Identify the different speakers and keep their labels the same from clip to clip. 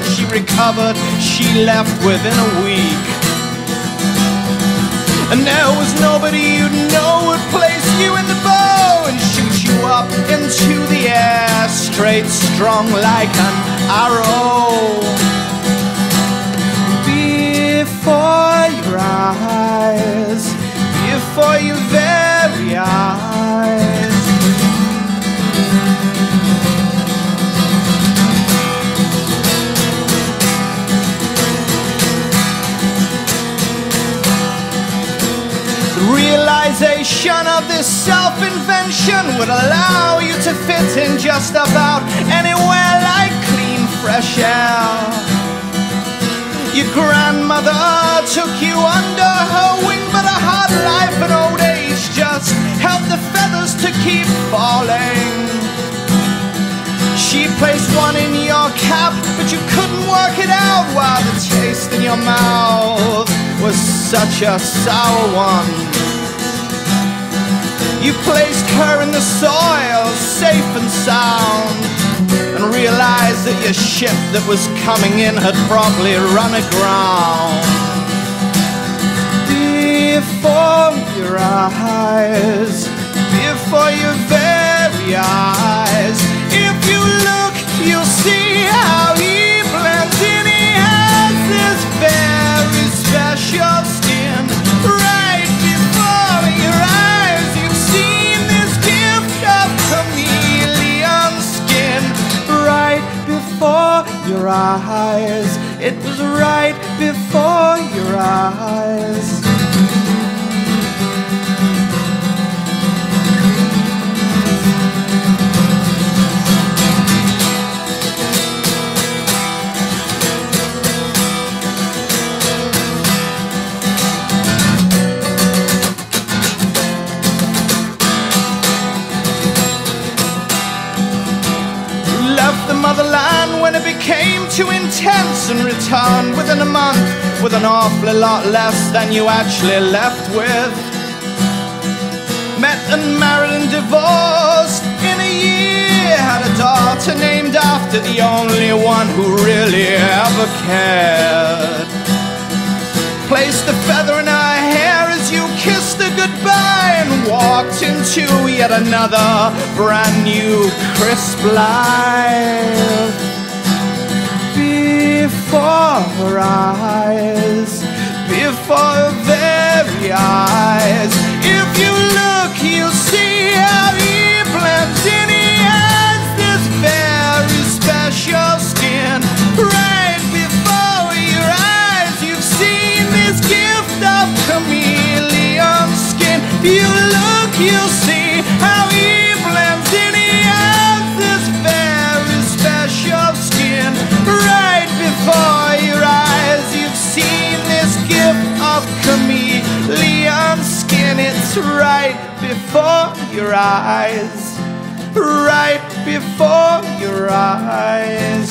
Speaker 1: that she recovered, she left within a week. And there was nobody you'd know would place you in the bow and shoot you up into the air, straight, strong like an arrow. Before your eyes, before your very eyes. Realization of this self-invention would allow you to fit in just about anywhere like clean, fresh air. Your grandmother took you under her wing, but a hard life and old age just helped the feathers to keep falling. She placed one in your cap, but you couldn't work it out while the taste in your mouth was such a sour one. You placed her in the soil, safe and sound, and realized that your ship that was coming in had probably run aground. Before your eyes, before your very eyes, if you look, you'll see how he blends in. He has this very special skin right eyes. It was right before your eyes. You too intense and returned within a month with an awfully lot less than you actually left with. Met and married and divorced in a year. Had a daughter named after the only one who really ever cared. Placed the feather in her hair as you kissed her goodbye and walked into yet another brand new crisp life. Before her eyes, before her very eyes. If you look, you'll see how he blends in. He has this very special skin right before your eyes. You've seen this gift of chameleon skin. If You look, you'll see how he before your eyes. You've seen this gift of chameleon skin. It's right before your eyes. Right before your eyes.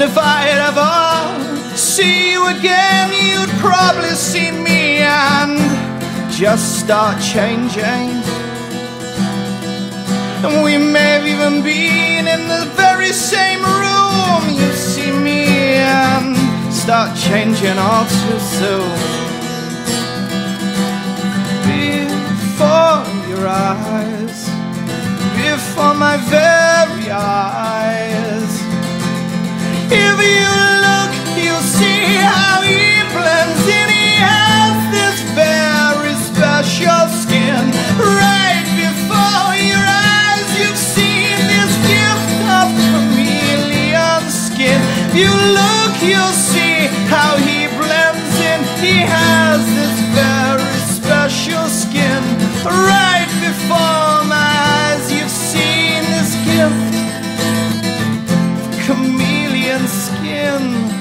Speaker 1: And if I'd ever see you again, you'd probably see me and just start changing. And we may have even been in the very same room. You see me and start changing all too soon. Before your eyes, before my very eyes. If you look, you'll see how he blends in. He has this very special skin right before your eyes. You've seen this gift of chameleon skin. You look, you'll see how he blends in. He has this very special skin right before my skin.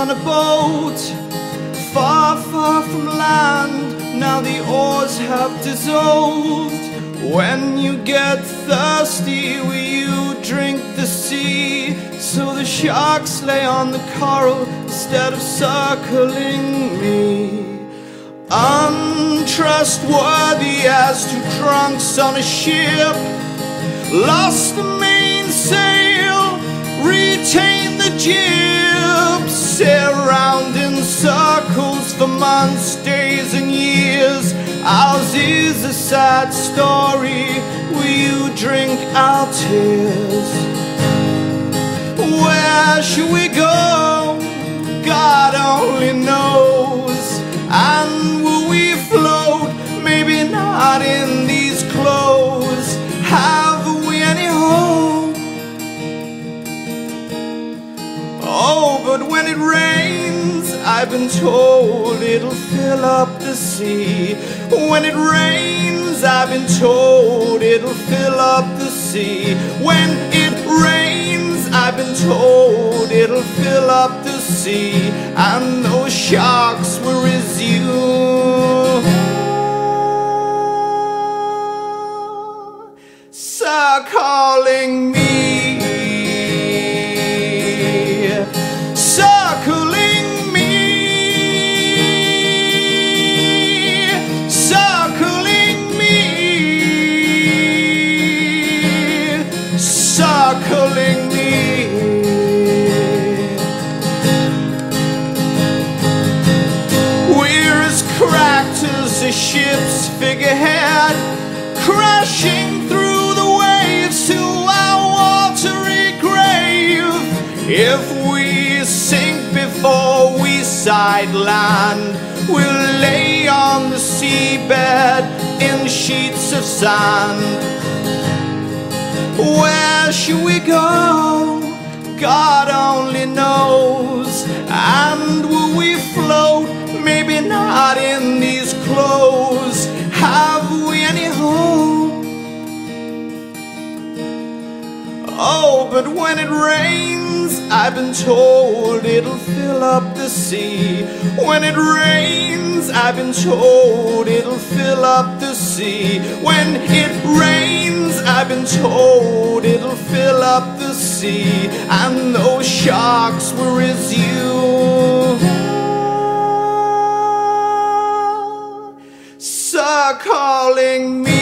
Speaker 1: On a boat. Far, far from land, now the oars have dissolved. When you get thirsty, will you drink the sea? So the sharks lay on the coral instead of circling me. Untrustworthy as two drunks on a ship, lost the mainsail, retain the jib, sail round in circles for months, days, and years. Ours is a sad story. Will you drink our tears? Where should we go? God only knows. And will we float? Maybe not in these clothes. Have but when it rains, I've been told it'll fill up the sea. When it rains, I've been told it'll fill up the sea. When it rains, I've been told it'll fill up the sea. And those sharks will resume. Sir calling me. If we sink before we land, we'll lay on the seabed in sheets of sand. Where should we go? God only knows. And will we float? Maybe not in these clothes. Have we any hope? Oh, but when it rains, I've been told it'll fill up the sea. When it rains, I've been told it'll fill up the sea. When it rains, I've been told it'll fill up the sea. And those sharks will resume. Sir calling me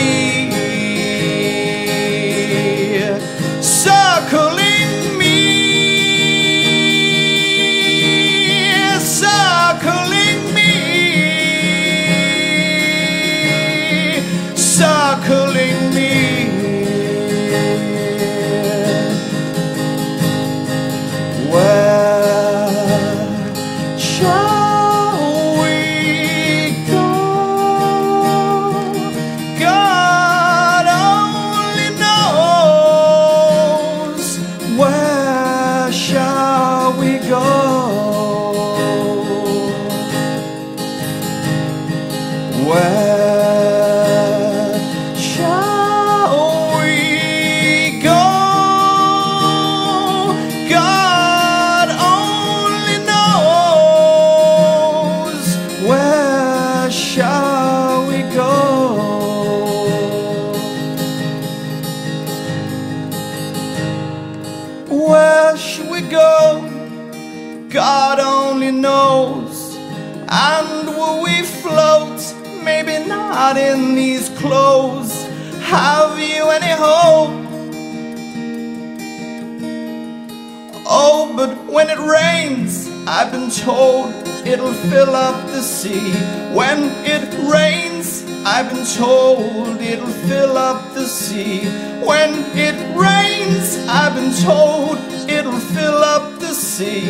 Speaker 1: Oh, but when it rains, I've been told it'll fill up the sea. When it rains, I've been told it'll fill up the sea. When it rains, I've been told it'll fill up the sea.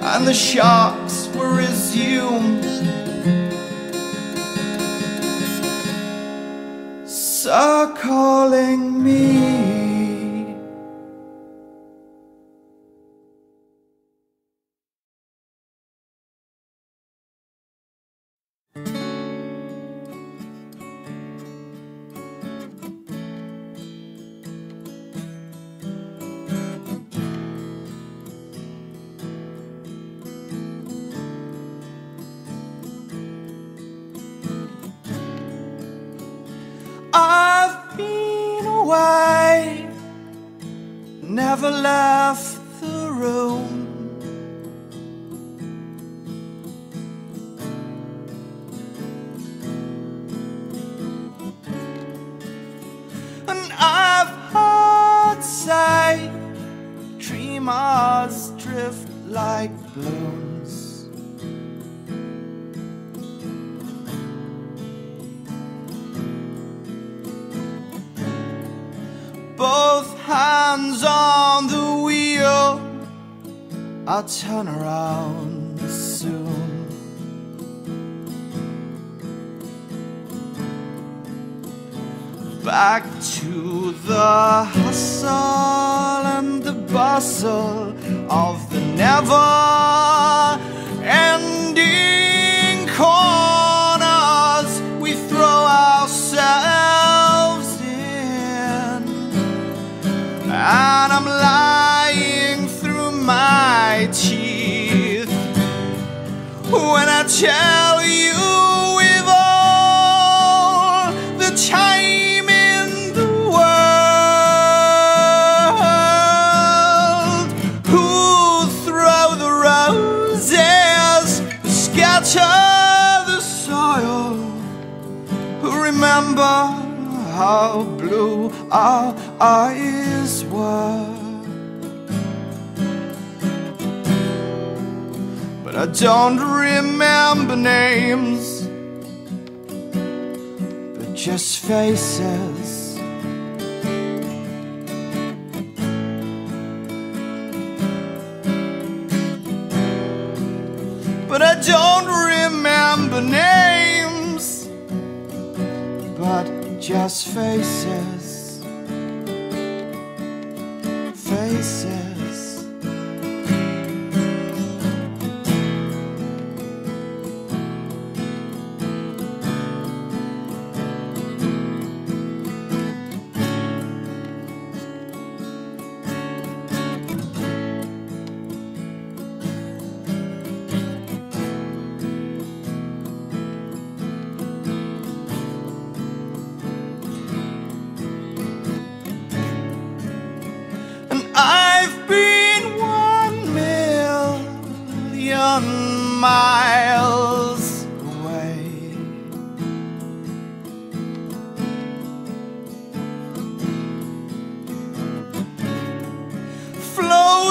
Speaker 1: And the sharks will resume. Sir calling me. And I've heard say dreamers drift like blooms. Both hands on the wheel, I'll turn around Back to the hustle and the bustle of the never ending corners don't remember names, but just faces. But I don't remember names, but just faces. Faces.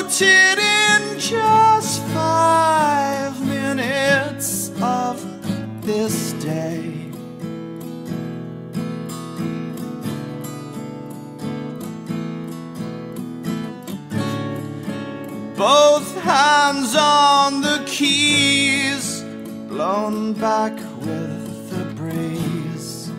Speaker 1: Floated in just five minutes of this day. Both hands on the keys, blown back with the breeze.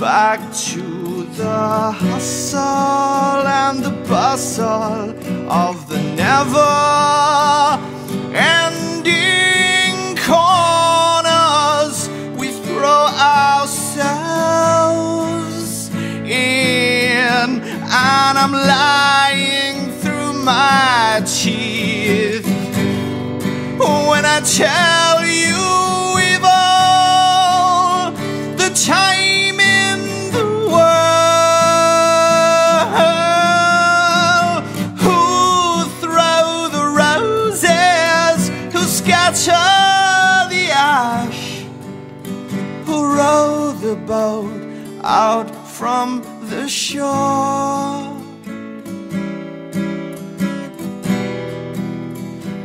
Speaker 1: Back to the hustle and the bustle of the never ending corners we throw ourselves in, and I'm lying through my teeth when I tell boat out from the shore.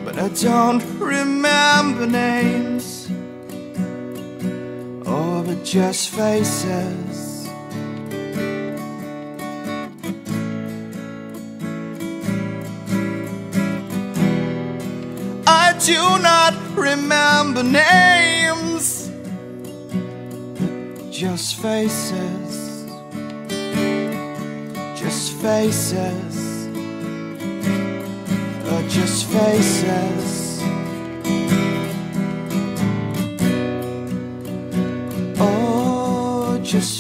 Speaker 1: But I don't remember names, oh, but just faces. I do not remember names, just faces. Just faces. Uh, just faces. Oh, just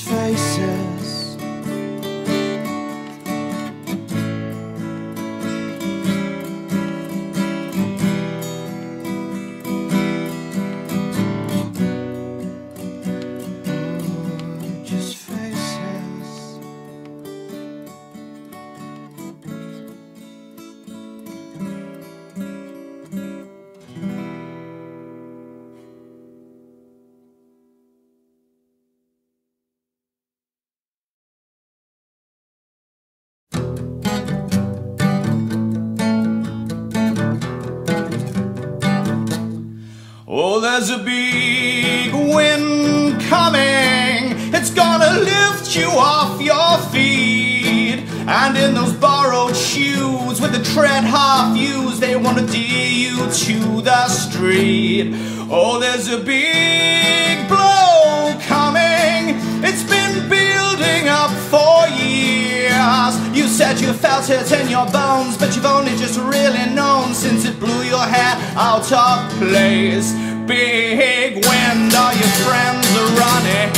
Speaker 1: there's a big wind coming. It's gonna lift you off your feet. And in those borrowed shoes with the tread half used, they wanna deal you to the street. Oh, there's a big blow coming. It's been building up for years. You said you felt it in your bones, but you've only just really known since it blew your hair out of place. Big wind, all your friends are running.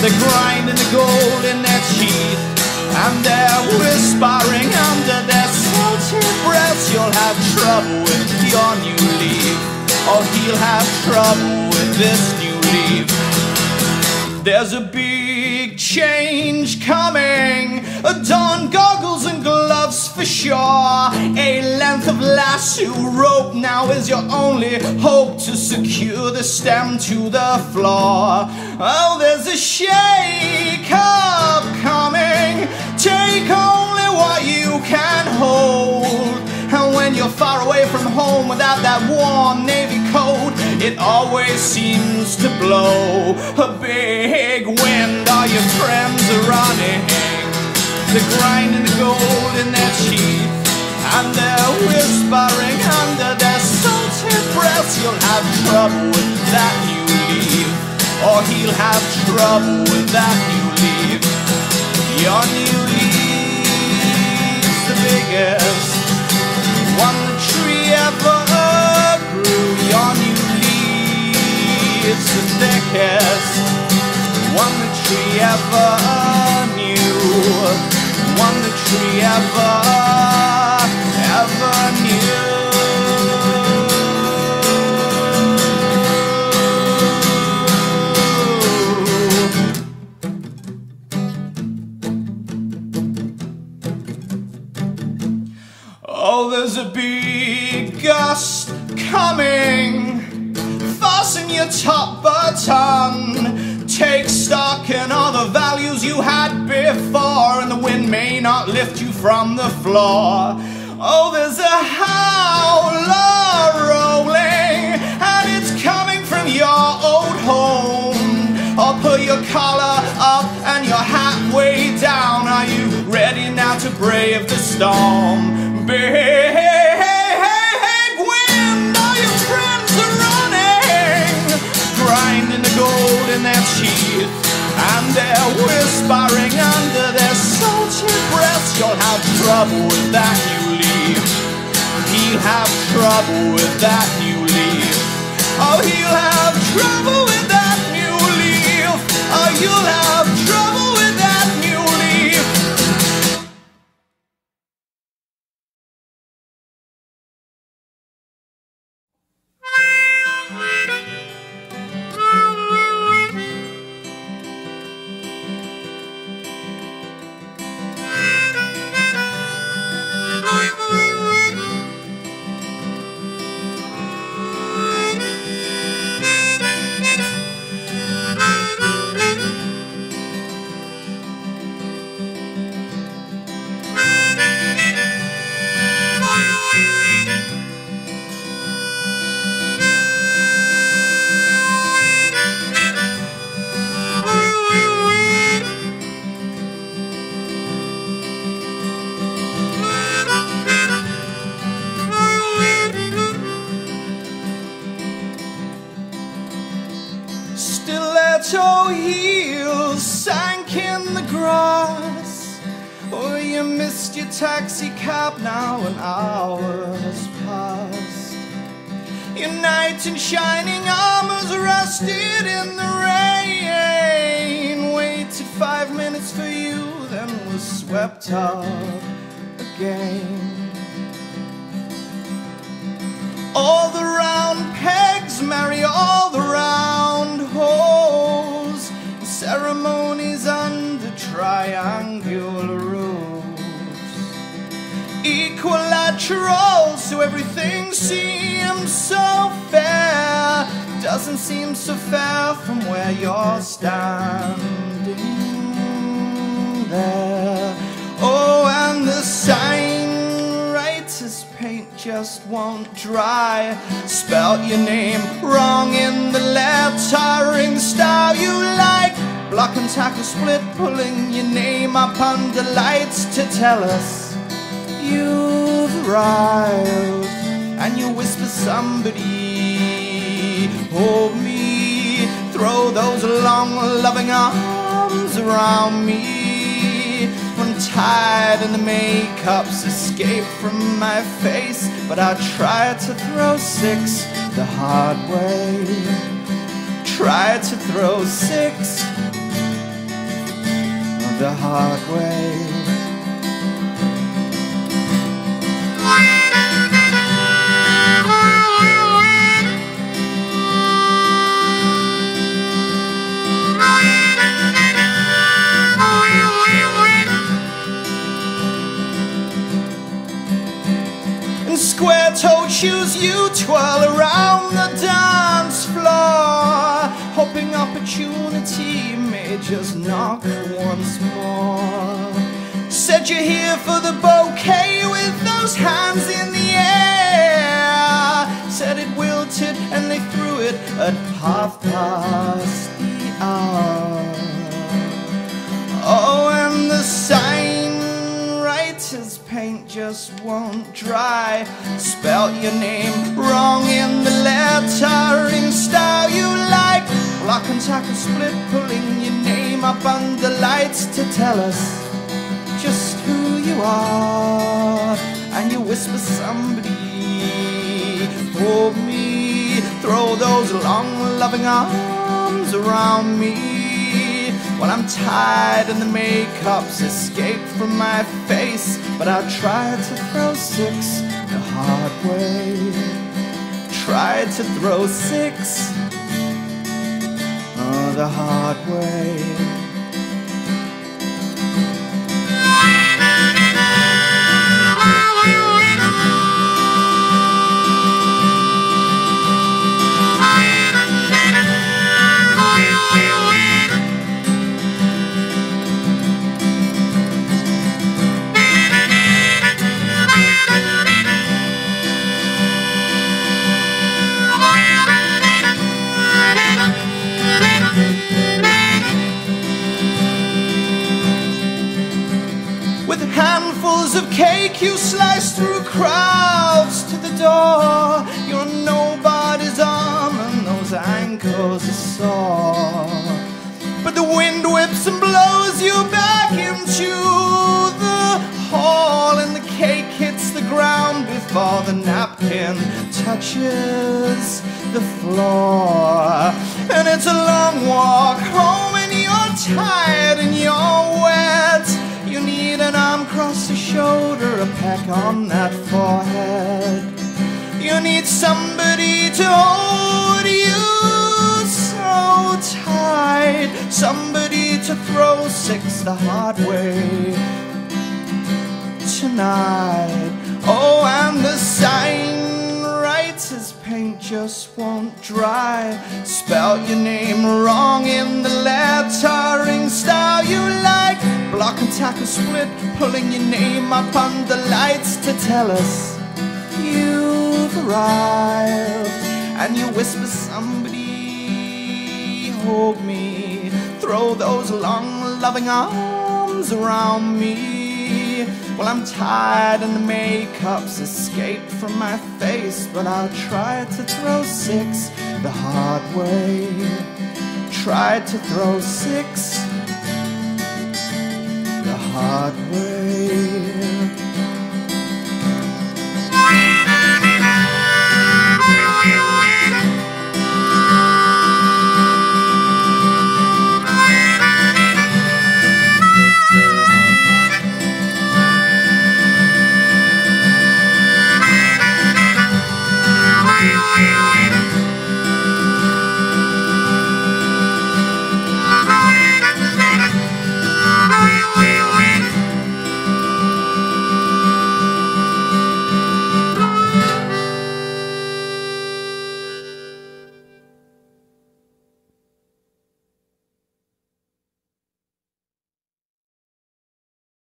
Speaker 1: They're grinding the gold in their teeth. And they're whispering under their salty breaths You'll have trouble with your new leaf Or he'll have trouble with this new leaf There's a big change coming. A Don goggles and gloves for sure. A length of lasso rope now is your only hope To secure the stem to the floor. Oh, there's a shake up coming. Take only what you can hold And when you're far away from home without that warm navy coat It always seems to blow. A big wind All your friends are running. They're grinding the gold in their teeth And they're whispering under their salty breaths You'll have trouble with that new leaf. Or he'll have trouble with that new leaf. Your new leaf's the biggest leaf's the thickest one the tree ever knew. One the tree ever, ever knew. Oh, there's a big gust coming. Your top button. Take stock in all the values you had before, and the wind may not lift you from the floor. Oh, there's a howler rolling, and it's coming from your old home. Or put your collar up and your hat way down. Are you ready now to brave the storm? Big in their teeth, and they're whispering under their salty breaths. You'll have trouble with that new leaf. He'll have trouble with that new leaf. Oh, he'll have trouble with that new leaf. Oh, you'll have trouble with Stiletto heels sank in the grass. Oh, you missed your taxi cab now, an hour has passed. Your knight in shining armors rested in the rain. Waited five minutes for you, then was swept up again. All the round pegs marry all the round. Ceremonies under triangular roofs. Equilateral, so everything seems so fair. Doesn't seem so fair from where you're standing there. Oh, and the sign writers paint just won't dry. Spelt your name wrong in the lettering style you like. Block and tackle split, pulling your name up under lights to tell us you've arrived. And you whisper somebody, hold me, throw those long loving arms around me. I'm tired and the makeup's escaped from my face But I try to throw six the hard way. Try to throw six the hard way. Square toed shoes you twirl around the dance floor Hoping opportunity just knock once more. Said you're here for the bouquet with those hands in the air. Said it wilted and they threw it at half past the hour. Oh, and the sign writer's paint just won't dry. Spelt your name wrong in the lettering up under lights to tell us just who you are. And you whisper somebody, hold me, throw those long loving arms around me. Well, I'm tired and the makeup's escaped from my face But I'll try to throw six the hard way Tried to throw six the hard way handfuls touches the floor. And it's a long walk home, and you're tired and you're wet. You need an arm across the shoulder, a peck on that forehead. You need somebody to hold you so tight, somebody to throw six the hard way tonight. Oh, and the sign just won't dry. Spell your name wrong in the lettering style you like. Block and tackle split, pulling your name up on the lights to tell us you've arrived. And you whisper somebody, hold me, throw those long loving arms around me. Well, I'm tired and the makeup's escaped from my face, but I'll try to throw six the hard way. Try to throw six the hard way.